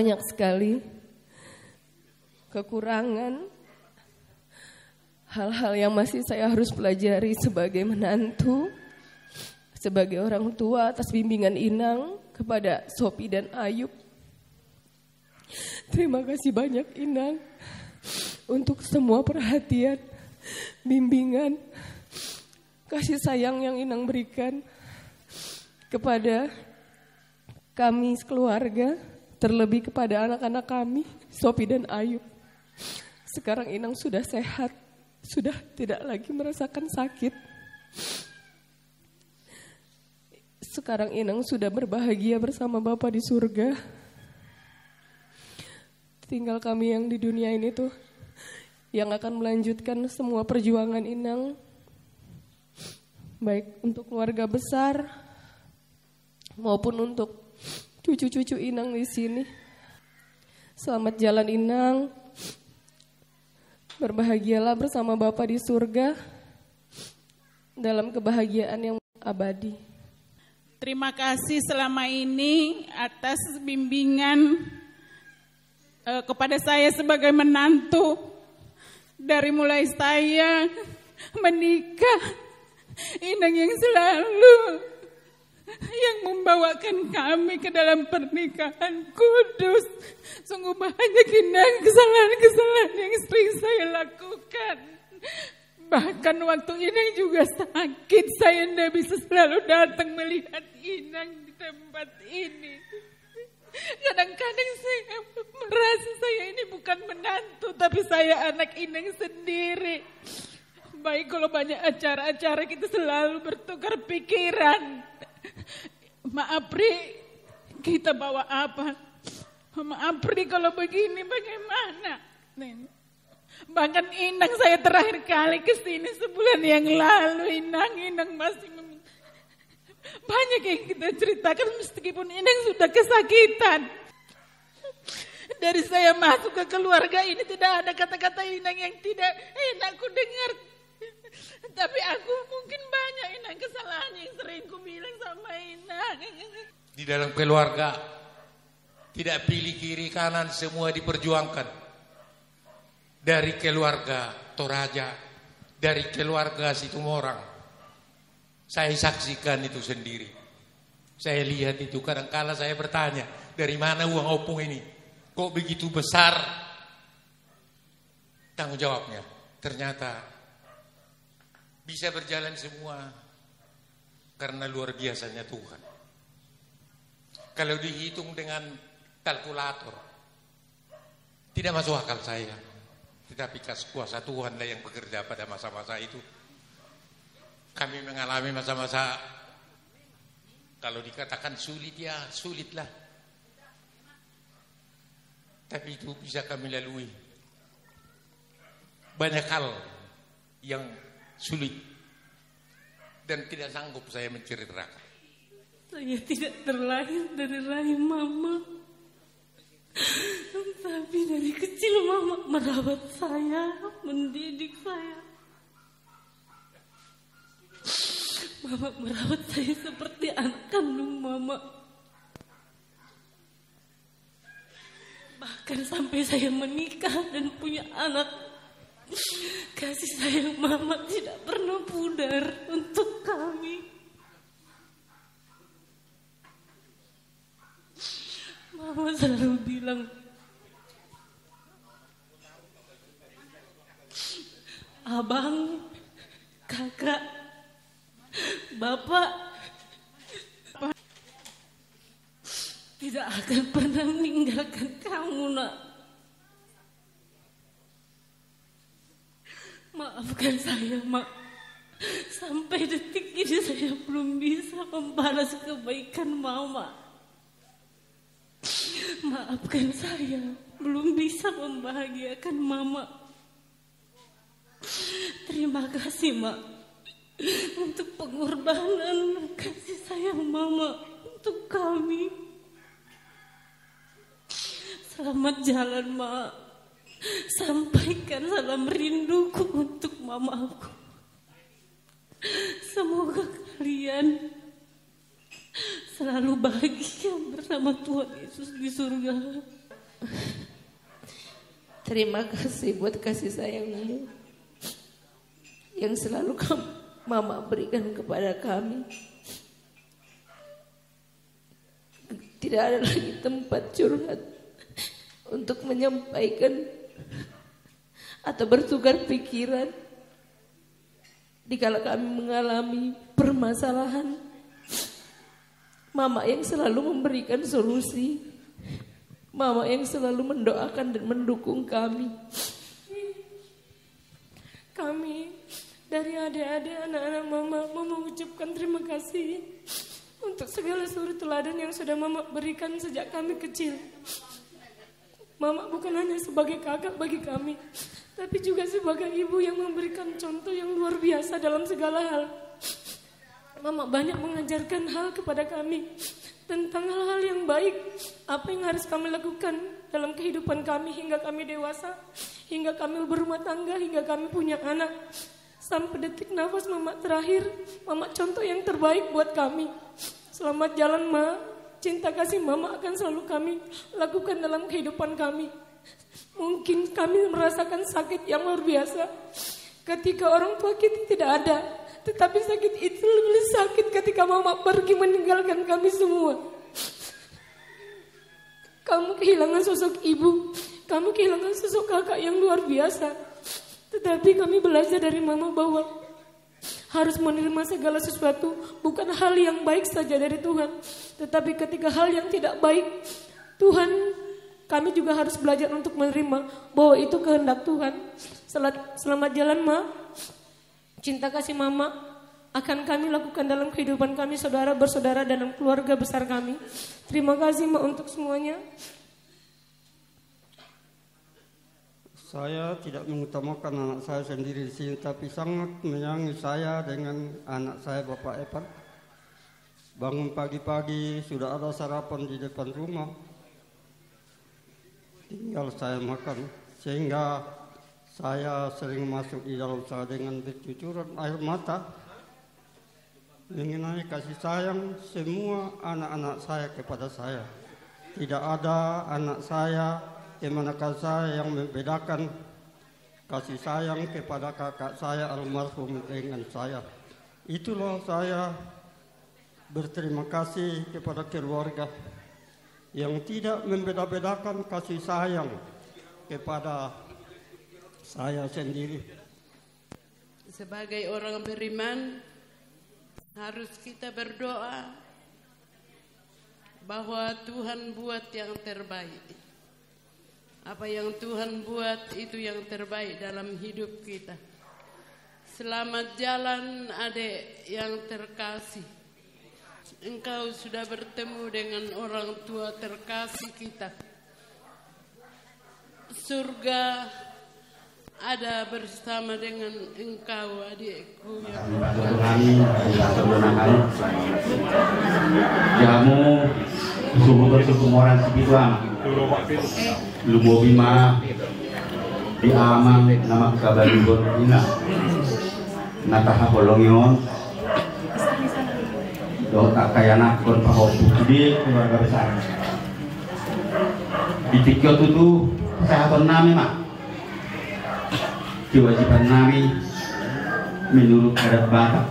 banyak sekali kekurangan hal-hal yang masih saya harus pelajari sebagai menantu, sebagai orang tua atas bimbingan Inang kepada Sopi dan Ayub. Terima kasih banyak Inang untuk semua perhatian, bimbingan, kasih sayang yang Inang berikan kepada kami sekeluarga, terlebih kepada anak-anak kami, Sopi dan Ayub. Sekarang Inang sudah sehat, sudah tidak lagi merasakan sakit. Sekarang Inang sudah berbahagia bersama Bapak di surga. Tinggal kami yang di dunia ini tuh yang akan melanjutkan semua perjuangan Inang. Baik untuk keluarga besar maupun untuk cucu-cucu Inang di sini. Selamat jalan Inang. Berbahagialah bersama Bapak di surga dalam kebahagiaan yang abadi. Terima kasih selama ini atas bimbingan uh, kepada saya sebagai menantu dari mulai saya menikah Inang yang selalu yang membawakan kami ke dalam pernikahan kudus. Sungguh banyak inang kesalahan-kesalahan yang sering saya lakukan. Bahkan waktu Inang juga sakit, saya tidak bisa selalu datang melihat Inang di tempat ini. Kadang-kadang saya merasa saya ini bukan menantu, tapi saya anak Inang sendiri. Baik kalau banyak acara-acara kita selalu bertukar pikiran. Maaf Pri, kita bawa apa? Maaf Pri kalau begini bagaimana? Bahkan Inang saya terakhir kali ke sini sebulan yang lalu Inang, Inang masih banyak yang kita ceritakan meskipun Inang sudah kesakitan. Dari saya masuk ke keluarga ini tidak ada kata-kata Inang yang tidak enak ku dengar. Tapi aku mungkin banyak Inang kesalahan yang sering ku bilang sama Inang. Di dalam keluarga tidak pilih kiri kanan semua diperjuangkan. Dari keluarga Toraja, dari keluarga Situmorang. Saya saksikan itu sendiri. Saya lihat itu kadang-kala saya bertanya, dari mana uang opung ini? Kok begitu besar tanggung jawabnya? Ternyata bisa berjalan semua karena luar biasanya Tuhan. Kalau dihitung dengan kalkulator, tidak masuk akal saya. Tetapi kuasa Tuhanlah yang bekerja pada masa-masa itu. Kami mengalami masa-masa kalau dikatakan sulit ya sulitlah. Tapi itu bisa kami lalui. Banyak hal yang sulit dan tidak sanggup saya menceritakan. Saya tidak terlahir dari rahim mama. Tapi dari kecil mama merawat saya, mendidik saya. Mama merawat saya seperti anak kandung mama. Bahkan sampai saya menikah dan punya anak. Kasih sayang mama tidak pernah pudar untuk kami. Mama selalu bilang, Abang, kakak, bapak, tidak akan pernah meninggalkan kamu nak. Maafkan saya mak, sampai detik ini saya belum bisa membalas kebaikan mama. Maafkan saya, belum bisa membahagiakan mama. Terima kasih mak untuk pengorbanan kasih sayang mama untuk kami. Selamat jalan mak. Sampaikan salam rinduku untuk mamaku. Semoga kalian selalu bahagia bersama Tuhan Yesus di surga. Terima kasih buat kasih sayangmu yang selalu kamu, mama berikan kepada kami. Tidak ada lagi tempat curhat untuk menyampaikan atau bertukar pikiran. Dikala kami mengalami permasalahan mama yang selalu memberikan solusi. Mama yang selalu mendoakan dan mendukung kami. Kami dari adik-adik anak-anak mama mau mengucapkan terima kasih untuk segala suri teladan yang sudah mama berikan sejak kami kecil Mama bukan hanya sebagai kakak bagi kami, tapi juga sebagai ibu yang memberikan contoh yang luar biasa dalam segala hal. Mama banyak mengajarkan hal kepada kami tentang hal-hal yang baik, apa yang harus kami lakukan dalam kehidupan kami hingga kami dewasa, hingga kami berumah tangga, hingga kami punya anak. Sampai detik nafas mama terakhir, mama contoh yang terbaik buat kami. Selamat jalan, Ma. Cinta kasih mama akan selalu kami lakukan dalam kehidupan kami. Mungkin kami merasakan sakit yang luar biasa ketika orang tua kita tidak ada. Tetapi sakit itu lebih sakit ketika mama pergi meninggalkan kami semua. Kamu kehilangan sosok ibu, kamu kehilangan sosok kakak yang luar biasa. Tetapi kami belajar dari mama bahwa harus menerima segala sesuatu bukan hal yang baik saja dari Tuhan, tetapi ketika hal yang tidak baik, Tuhan kami juga harus belajar untuk menerima bahwa itu kehendak Tuhan. Selamat jalan, Ma. Cinta kasih Mama akan kami lakukan dalam kehidupan kami saudara bersaudara dan keluarga besar kami. Terima kasih Ma untuk semuanya. Saya tidak mengutamakan anak saya sendiri di sini, tapi sangat menyayangi saya dengan anak saya Bapak Evan. Bangun pagi-pagi sudah ada sarapan di depan rumah. Tinggal saya makan, sehingga saya sering masuk di dalam saya dengan bercucuran air mata mengenai kasih sayang semua anak-anak saya kepada saya. Tidak ada anak saya manakah saya yang membedakan kasih sayang kepada kakak saya almarhum dengan saya. Itulah saya berterima kasih kepada keluarga yang tidak membeda-bedakan kasih sayang kepada saya sendiri. Sebagai orang beriman harus kita berdoa bahwa Tuhan buat yang terbaik. Apa yang Tuhan buat itu yang terbaik dalam hidup kita. Selamat jalan adik yang terkasih. Engkau sudah bertemu dengan orang tua terkasih kita. Surga ada bersama dengan engkau adikku jamu subuh bersuku orang sipituang lumo bima di amang nama kabalibor ina. Nataha bolongion do tak kaya nakon pahopu di keluarga besar. Di tikyo tutu sahabat nami mak. Kewajiban nami menurut adat Batak.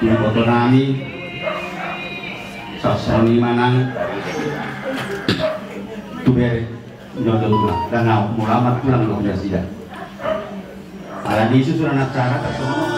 Di foto nami sasoni manang. Tubere nyodol pulang. Dan ngau mulamat pulang lo udah tidak ala di susunan acara Kembalilah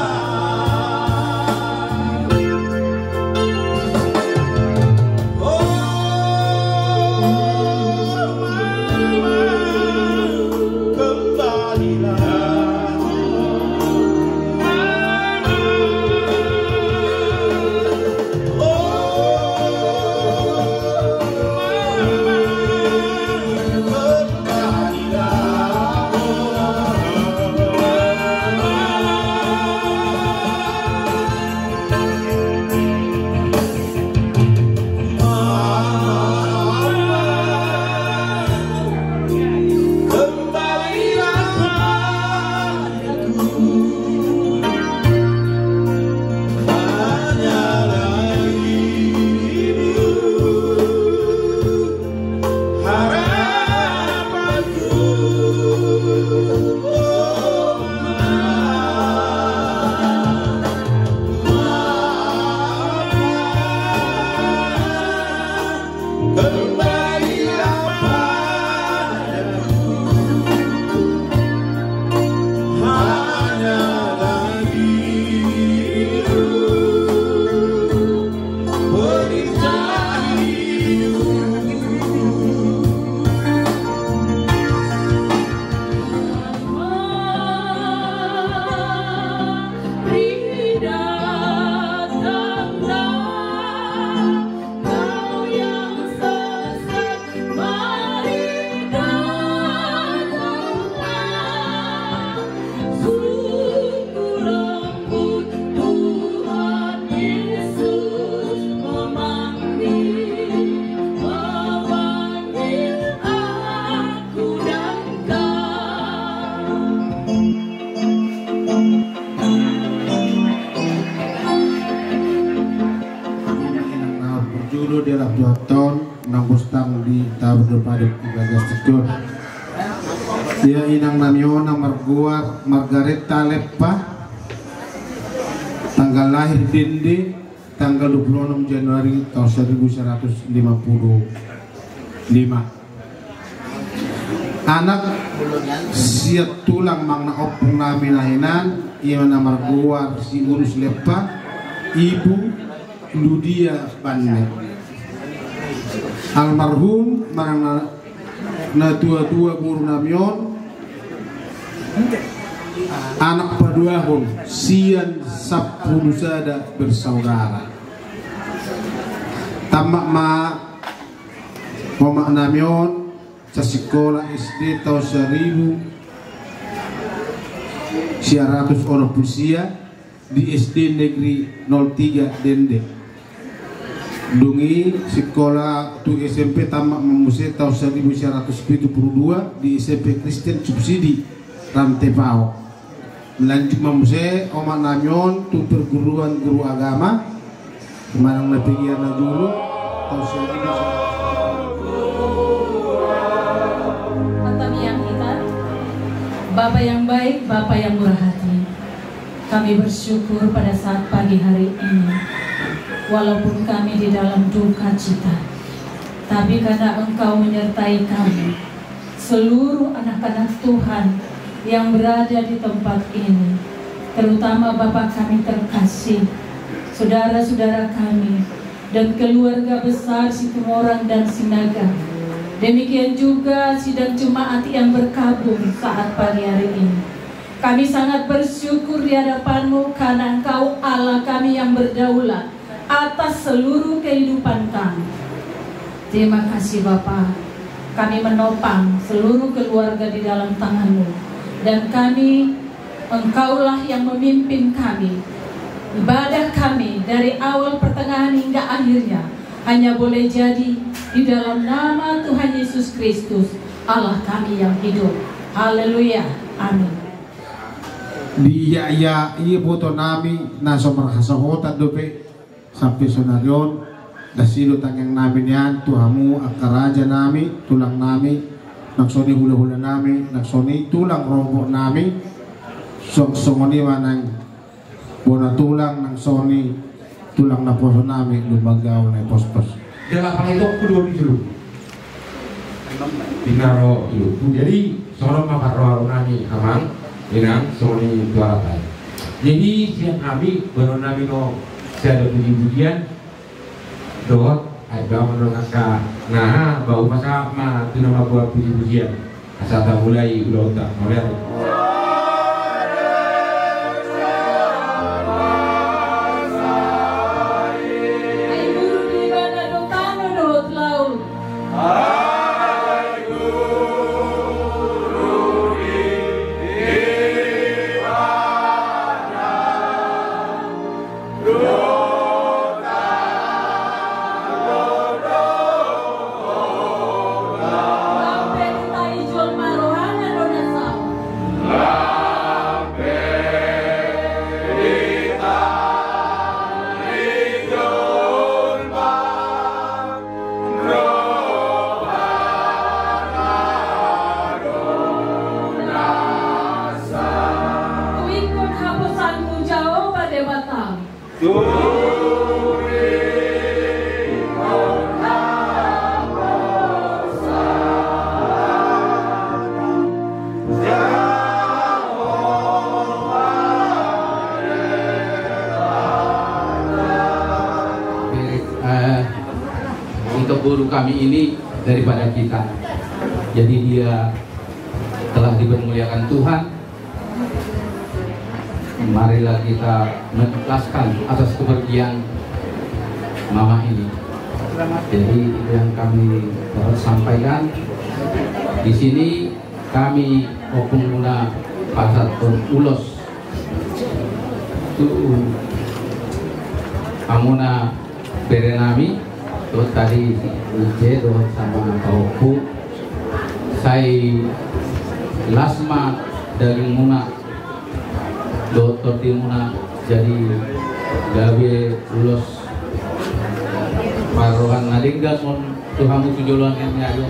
1155 anak siat tulang mangna opung nami lainan iwana keluar si urus lepa ibu ludia banne almarhum mangna na tua tua guru namion anak paduahun sian sabunusada bersaudara tamak ma Mama namyon sa sekolah SD tahun seribu siaratus orang pusia di SD Negeri 03 Dende. Dungi sekolah tu SMP tamak memuse tahun 1972 di SMP Kristen Subsidi Rantepao melanjut memuse Oma Namyon tu perguruan guru agama kemarin lebih na guru tahun 1972 Kata yang kita, Bapak yang baik, Bapak yang murah hati. Kami bersyukur pada saat pagi hari ini, walaupun kami di dalam duka cita, tapi karena Engkau menyertai kami, seluruh anak-anak Tuhan yang berada di tempat ini, terutama Bapak kami terkasih, saudara-saudara kami, dan keluarga besar Situmorang dan Sinaga. Demikian juga sidang jemaat yang berkabung saat pagi hari ini. Kami sangat bersyukur di hadapanmu karena Engkau Allah kami yang berdaulat atas seluruh kehidupan kami. Terima kasih Bapa. Kami menopang seluruh keluarga di dalam tanganmu. Dan kami, Engkaulah yang memimpin kami. Ibadah kami dari awal pertengahan hingga akhirnya hanya boleh jadi di dalam nama Tuhan Yesus Kristus, Allah kami yang hidup. Haleluya. Amin. di iya iya iya foto nami na somar kasahota dope sampai sonarion dasilo tangyang namin yan tuhamu akaraja nami tulang nami nagsoni hula-hula nami nagsoni tulang rombok nami song songoni manang bona tulang nang soni tulang na poso nami lumagaw na pos-pos. Delapan itu aku dua dulu. Pinaro itu jadi sono maparo nami amang inang soni tuaratai jadi siap nabi baru nabi no saya ada puji-pujian doa ada menurut ka nah bau masa ma tu nama buat puji-pujian asal tak mulai udah tak mulai Sampai kami ini daripada kita. Jadi dia telah dipermuliakan Tuhan. Marilah kita mengikhlaskan atas kepergian mama ini. Jadi itu yang kami dapat sampaikan. Di sini kami Opung Muna Pasar Ulos itu Amuna Berenami terus tadi Ije doh sama Kauku saya Lasma dari Muna. Dokter Timuna jadi gawe lulus Paruhan nalingga mon Tuhan tujuluan yang nyayo.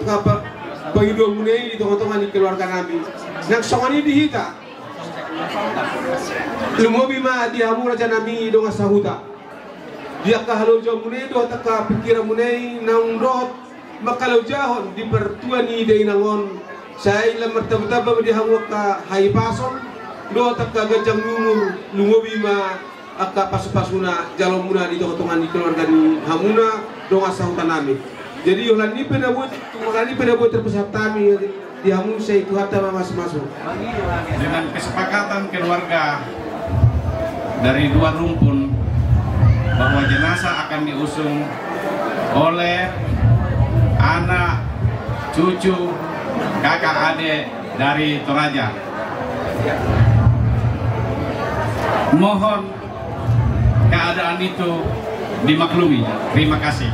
Tangian dua ka pa pagidong muna di tengah-tengah di keluarga kami. Nang songani dihita. Lumobi ma di hamu raja nami dong sahuta. dia ka halo jauh munei do taka pikiran munei nang dot makalau jahon di pertuan ni dei nangon saya ila martaba di hangu ka hai pason do taka gajang lumur lungobi ma aka pasu-pasuna muna di tengah-tengah di keluarga ni hamuna do asa hutanami jadi yolan ni pena buat tumalan ni pena buat terpesat tami di hamun saya itu hatta masuk-masuk dengan kesepakatan keluarga dari dua rumpun bahwa jenazah akan diusung oleh anak, cucu, kakak adik dari Toraja. Mohon keadaan itu dimaklumi. Terima kasih.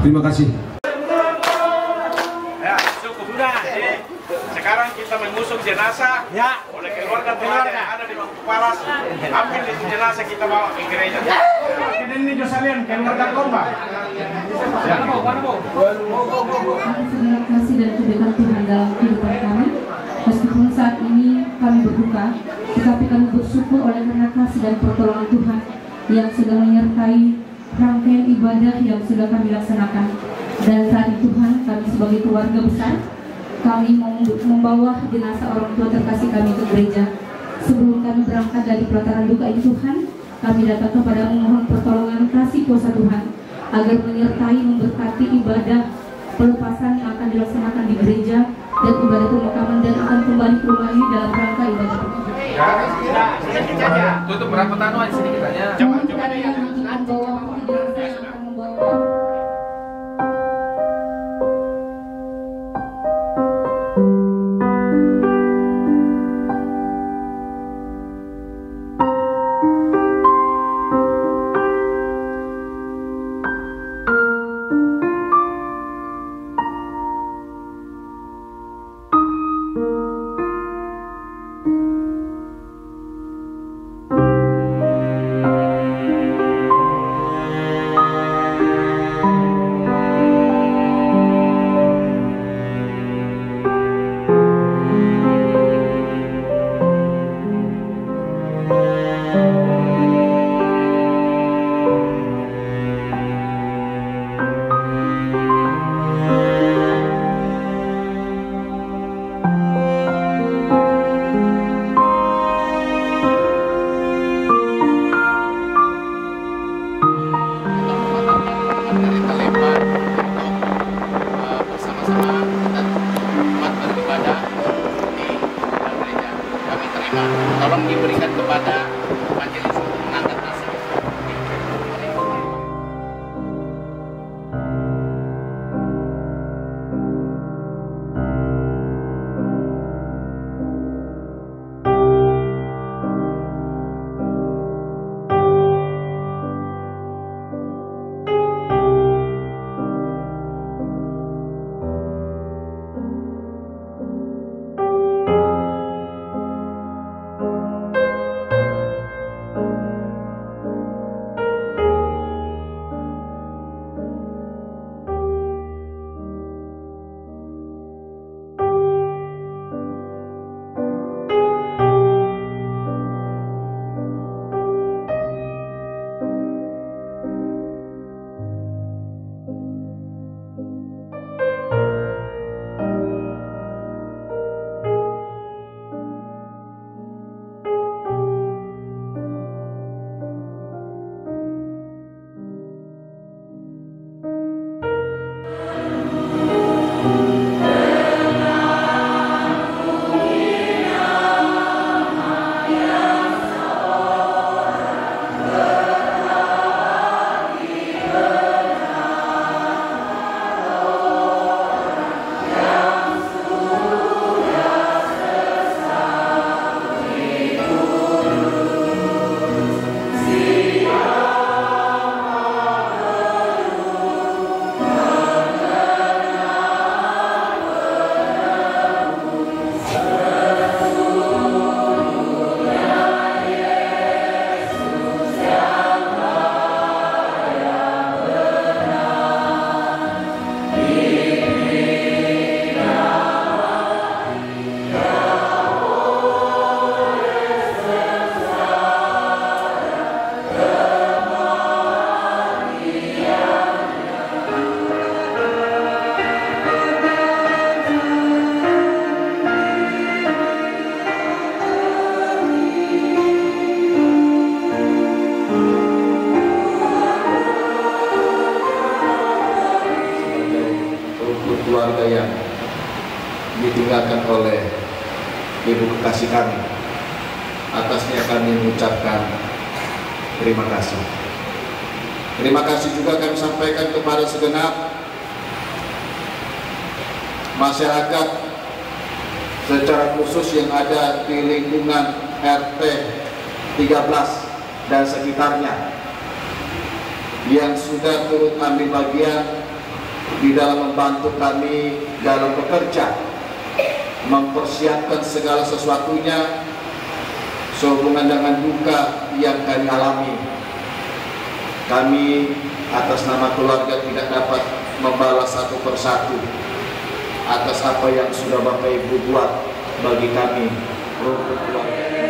Terima kasih. Ya, cukup sudah. Jadi, sekarang kita mengusung jenazah ya. oleh keluarga keluarga yang ada di Bangku Palas. Ambil itu jenazah kita bawa ke gereja. Ya. Ini Josalian keluarga korban. Ya. Terima kasih dan kebaikan Tuhan dalam kehidupan kami. Meskipun saat ini kami berduka, tetapi kami bersyukur oleh karena kasih dan pertolongan Tuhan yang sudah menyertai rangkaian ibadah yang sudah kami laksanakan. Dan saat itu Tuhan, kami sebagai keluarga besar, kami membawa jenazah orang tua terkasih kami ke gereja. Sebelum kami berangkat dari pelataran duka ini Tuhan, kami datang kepada memohon pertolongan kasih kuasa Tuhan agar menyertai memberkati ibadah pelepasan yang akan dilaksanakan di gereja dan ibadah pemakaman dan akan kembali ke rumah ini dalam rangka ibadah Tutup berapa tanuan sedikit aja. Sesuatunya sehubungan dengan duka yang kami alami kami atas nama keluarga tidak dapat membalas satu persatu atas apa yang sudah Bapak Ibu buat bagi kami rukun keluarga.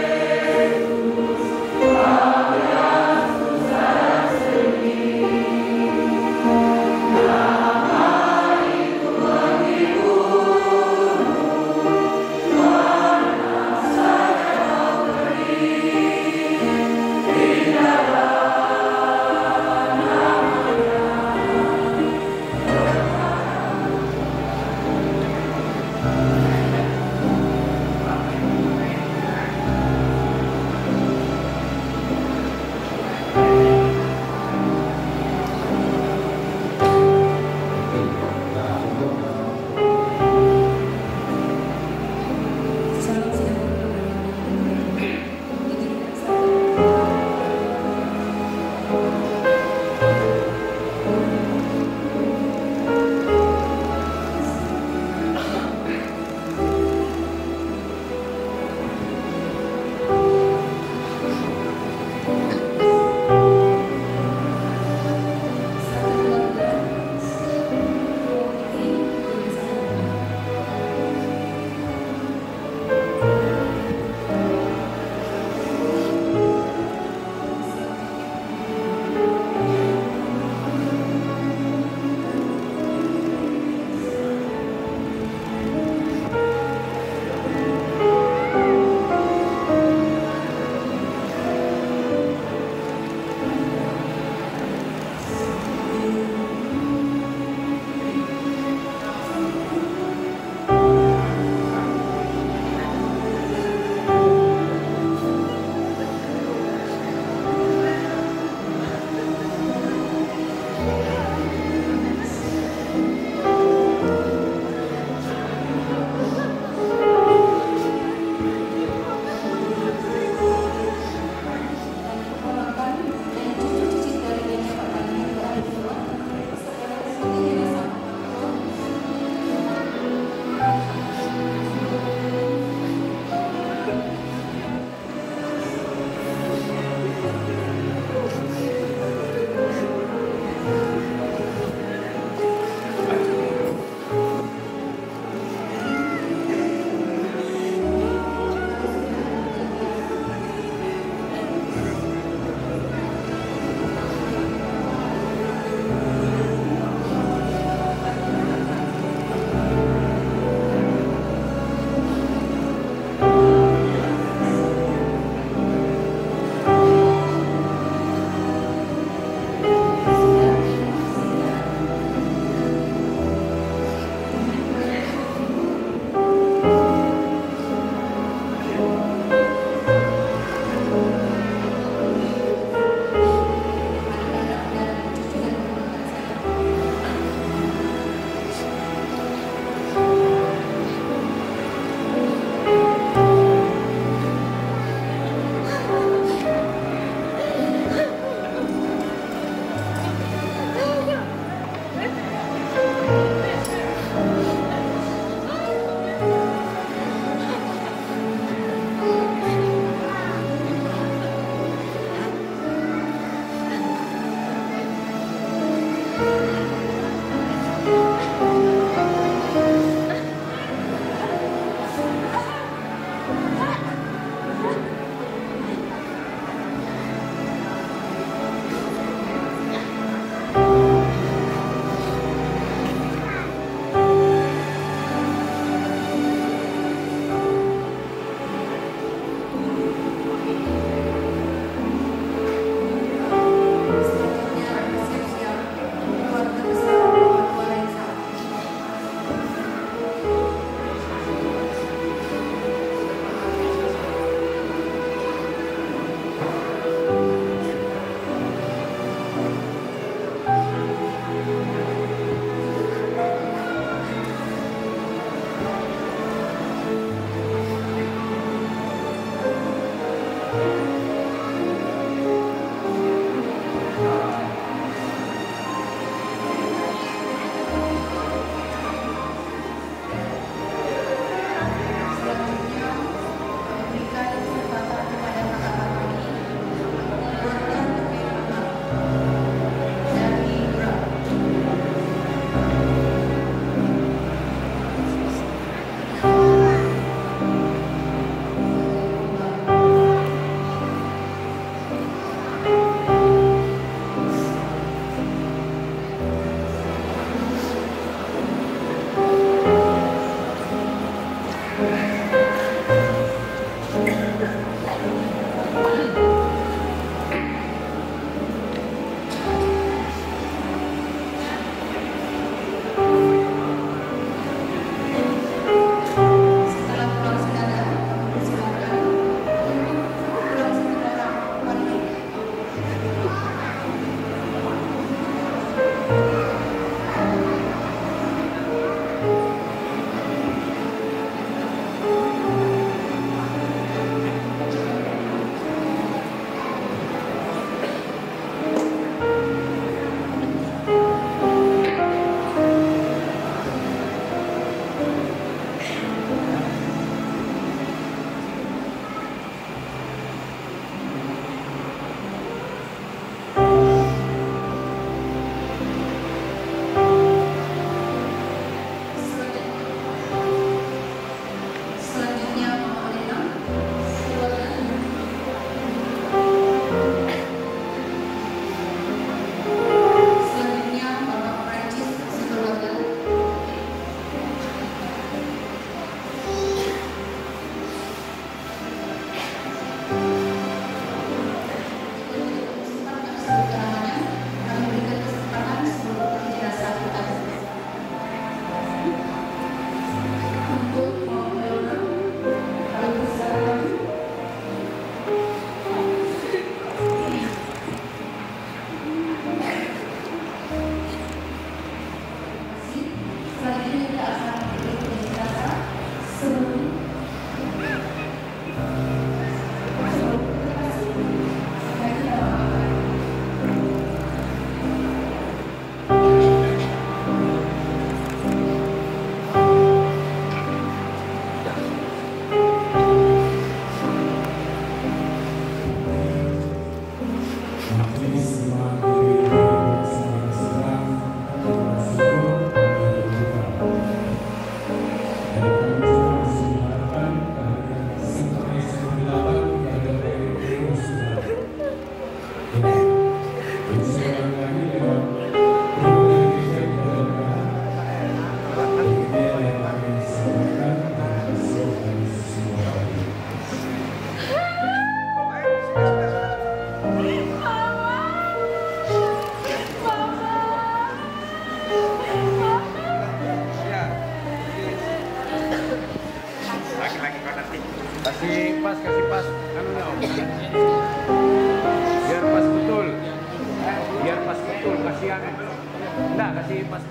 Enggak, kasih pas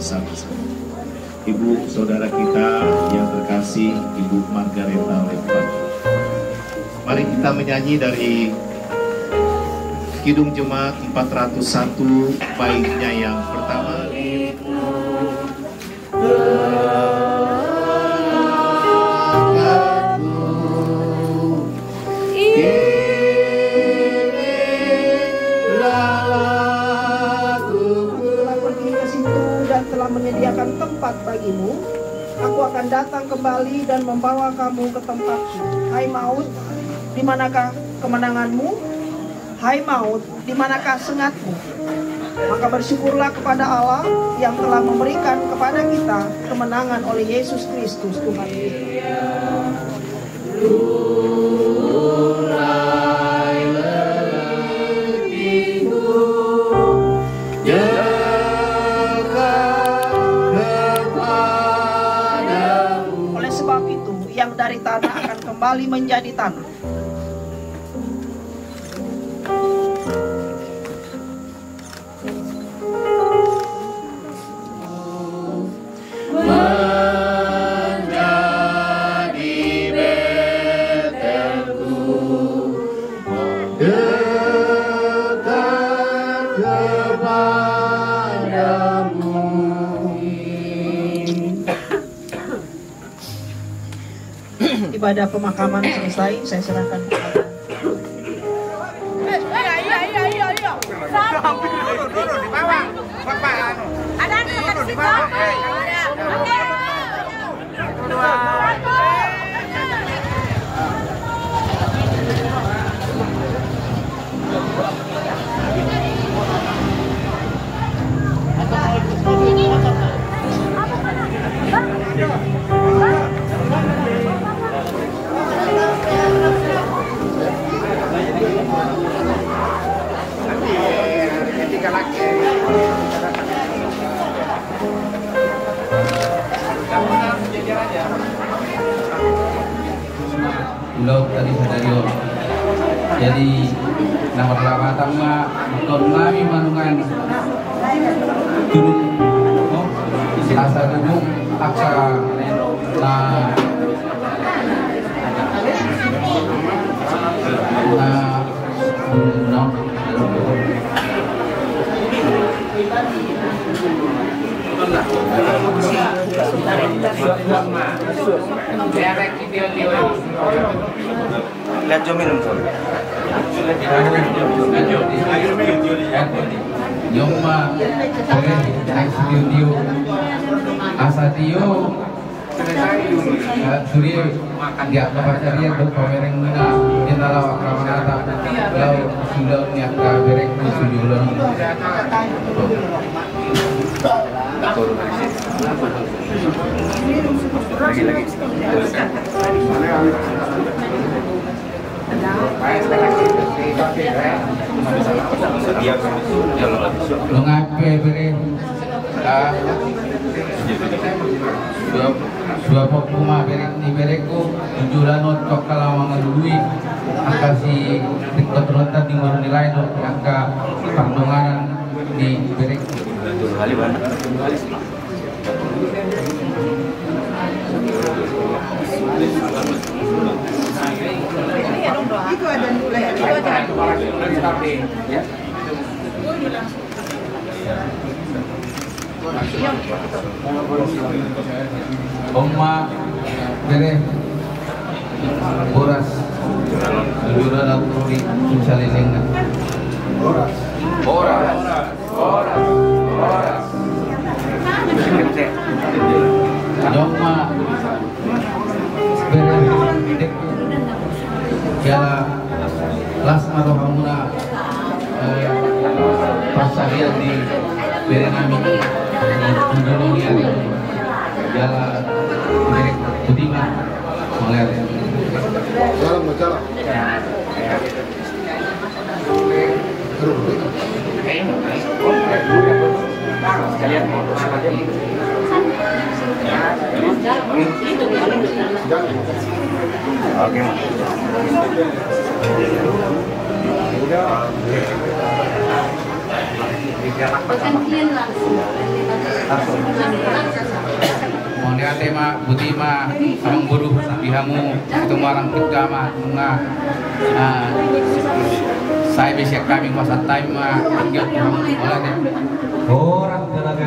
bersama-sama. Ibu saudara kita yang terkasih ibu Margareta Lempa mari kita menyanyi dari Kidung Jemaat 401 baiknya yang pertama tempat bagimu, aku akan datang kembali dan membawa kamu ke tempatku. Hai maut, di manakah kemenanganmu? Hai maut, di manakah sengatmu? Maka bersyukurlah kepada Allah yang telah memberikan kepada kita kemenangan oleh Yesus Kristus Tuhan kita. Kembali menjadi tanah. Ibadah pemakaman selesai, saya serahkan kepada. Bapak. Ada di bawah. Oke. Ulau tadi sadario. Jadi nama pelamatan mah kon nami manungan turun no asa duduk aksara na na no Lihat Jo ma Oke, next studio Asa Tio Suri di apa pacarnya tuh pamereng na kita lawa kramana ta lau sudah niat ka berek ku sujulon Lagi lagi. lo ngape bere ah. Dua pokuma berek ni bereku tujulan otok kalawangan dului angka si tiktok rontat di mana nilai angka pardonganan di berek Kali mana? Itu ada nilai, itu ada. Oma bere boras. Boras boras. Boras. Boras Joma bere dek ya las marohamuna pasarian di bere nami ni kunjung dia jala bere Budiman mengalir Jalan mau jalan. Oke. Mohon dia tema Butima Amang Buruh Bihamu Itu marang Kudgama Mga ah, Saya bisa kami masa time ma Mulai deh Orang tenaga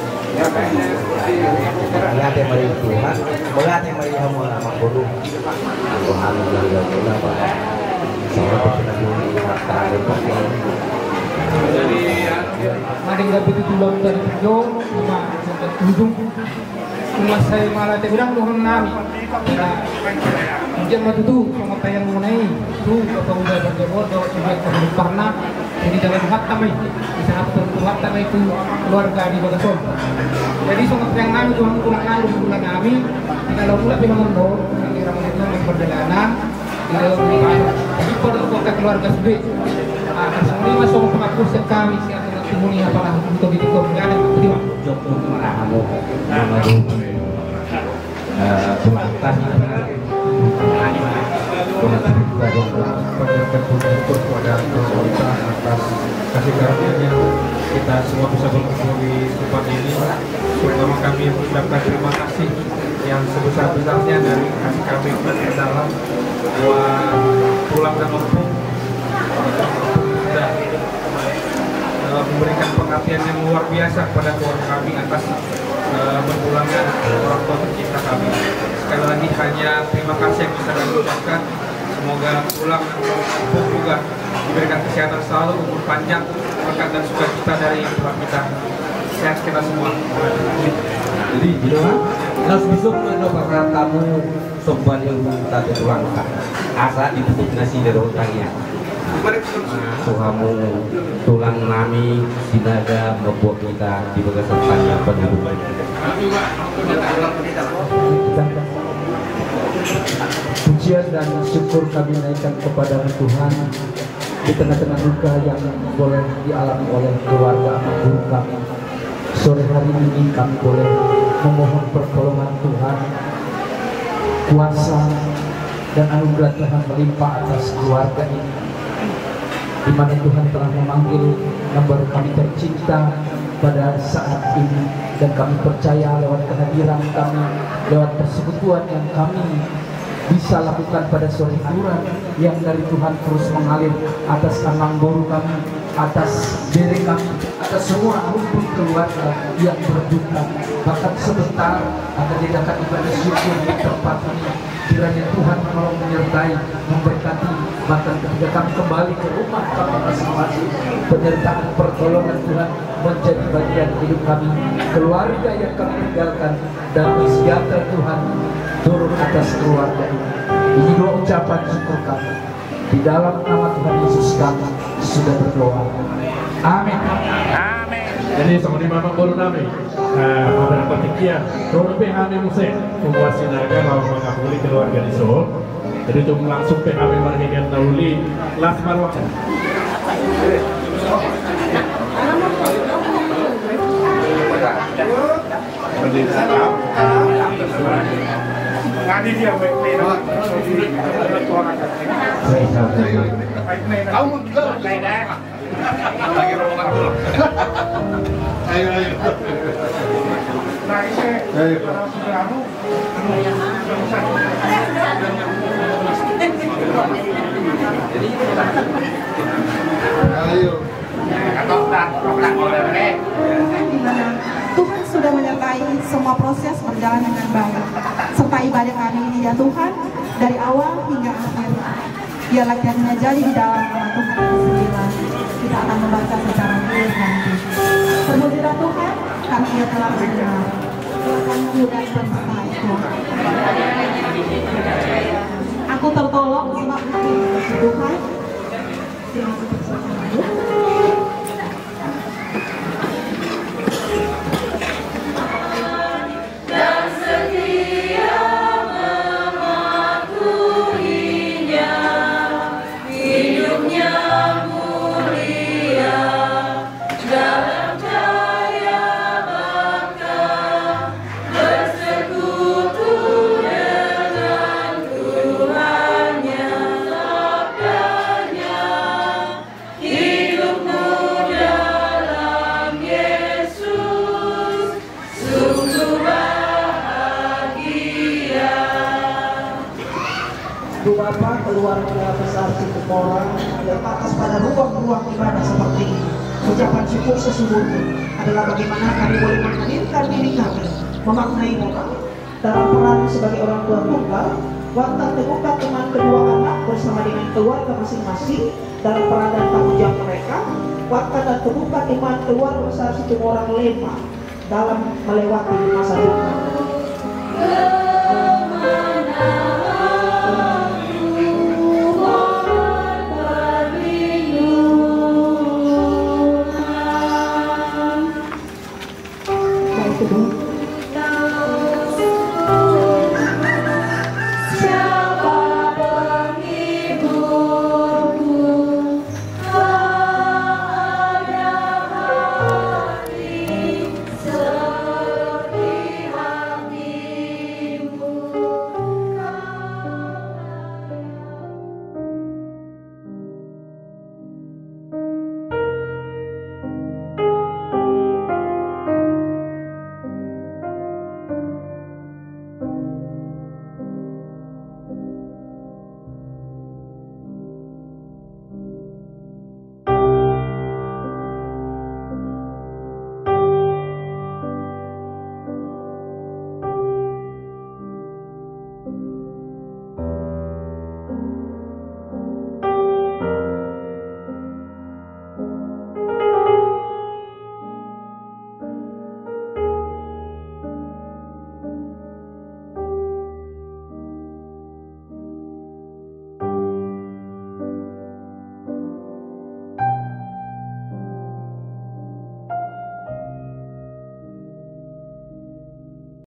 Mengate mari Jadi mari kita ujung. Cuma saya malah nami. Sudah. Jadi jalan hatta mai, di sana betul hatta mai itu keluarga di Bagason. Jadi sama tayang nami tuh kurang nami bulan nami. Kalau pula pinangan do, kira itu perjalanan. Kalau jadi pada kota keluarga sendiri. Akan semua masuk kami siapa yang apalah untuk di tiga negara. Terima. Joko marahamu Mamaru Tulantas atas kasih karunia kita semua bisa di ini. Kami mengucapkan terima kasih yang sebesar-besarnya dari kasih kami dalam pulang dan memberikan perhatian yang luar biasa keluarga kami atas orang tua tercinta kami. Sekali lagi hanya terima kasih yang bisa kami ucapkan. Semoga pulang dan juga diberikan kesehatan selalu, umur panjang, berkat dan sukacita dari Tuhan kita. Sehat kita semua. Jadi kan Nas besok bakal kamu Sobat yang tadi tulangkan Asa ditutup nasi dari utangnya Tuhamu tulang nami sinaga membuat kita di bagasan tanya penduduk Pujian dan syukur kami naikkan kepada Tuhan di tengah-tengah duka yang boleh dialami oleh keluarga kami. Sore hari ini kami boleh memohon pertolongan Tuhan, kuasa dan anugerah Tuhan melimpah atas keluarga ini. Di mana Tuhan telah memanggil nomor kami tercinta pada saat ini dan kami percaya lewat kehadiran kami, lewat persekutuan yang kami bisa lakukan pada sore hari yang dari Tuhan terus mengalir atas tangan boru kami, atas diri kami, atas semua rumput keluarga yang berduka. Bahkan sebentar akan diadakan ibadah syukur di tempat ini. Kiranya Tuhan menolong menyertai, memberkati, bahkan ketika kami kembali ke rumah kami masing-masing, penyertaan pertolongan Tuhan menjadi bagian hidup kami, keluarga yang kami tinggalkan, dan sejahtera Tuhan turun atas keluarga ini. Ini dua ucapan syukur kami. Di dalam nama Tuhan Yesus kami sudah berdoa. Amin. Jadi sama di mama baru nami. Nah, pada petikia, kalau PHM muse, kumpuasi naga kalau mengakui keluarga di Solo. Jadi itu langsung PHM margian nauli las marwah. งานที่เดียวไปเลยนะตัวงานเขาเลิกเลยนะนายเช่เราสุรานุ Serta ibadah kami ini ya Tuhan, dari awal hingga akhir. Biarlah kiranya jadi di dalam nama Tuhan Yesus Kita akan membaca secara real nanti. Terpujilah Tuhan, karena ia telah benar. Tuhan mudah bersertai Tuhan. Aku tertolong sebab Tuhan. Terima kasih. Syukur sesungguhnya adalah bagaimana kami boleh menghadirkan diri kami, memaknai moral dalam peran sebagai orang tua tunggal, waktu terbuka teman kedua anak bersama dengan keluarga masing-masing dalam peran dan tanggung jawab mereka, waktu dan terbuka teman keluarga besar Situmora Lema dalam melewati masa duka.